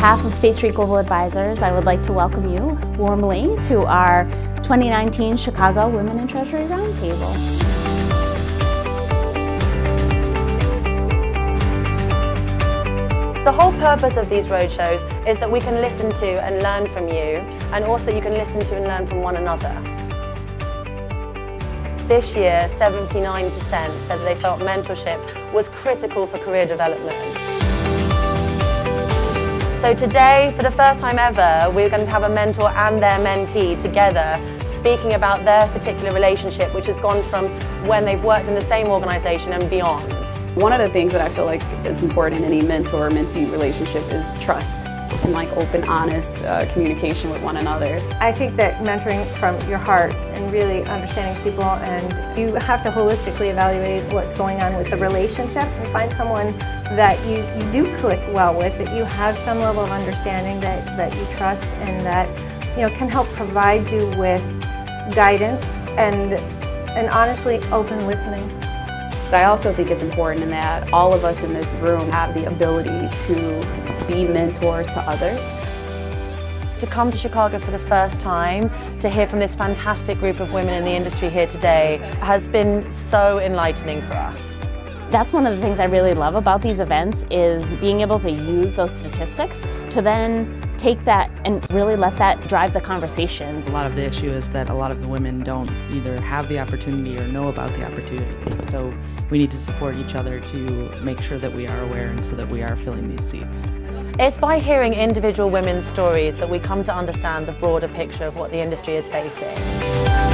behalf of State Street Global Advisors, I would like to welcome you warmly to our 2019 Chicago Women in Treasury Roundtable. The whole purpose of these roadshows is that we can listen to and learn from you and also you can listen to and learn from one another. This year, 79% said they felt mentorship was critical for career development. So today, for the first time ever, we're going to have a mentor and their mentee together speaking about their particular relationship, which has gone from when they've worked in the same organisation and beyond. One of the things that I feel like is important in any mentor-mentee relationship is trust and like open, honest uh, communication with one another. I think that mentoring from your heart and really understanding people and you have to holistically evaluate what's going on with the relationship and find someone that you, you do click well with, that you have some level of understanding that, that you trust and that you know can help provide you with guidance and and honestly open listening. But I also think it's important that all of us in this room have the ability to be mentors to others. To come to Chicago for the first time, to hear from this fantastic group of women in the industry here today has been so enlightening for us. That's one of the things I really love about these events is being able to use those statistics to then take that and really let that drive the conversations. A lot of the issue is that a lot of the women don't either have the opportunity or know about the opportunity. So we need to support each other to make sure that we are aware and so that we are filling these seats. It's by hearing individual women's stories that we come to understand the broader picture of what the industry is facing.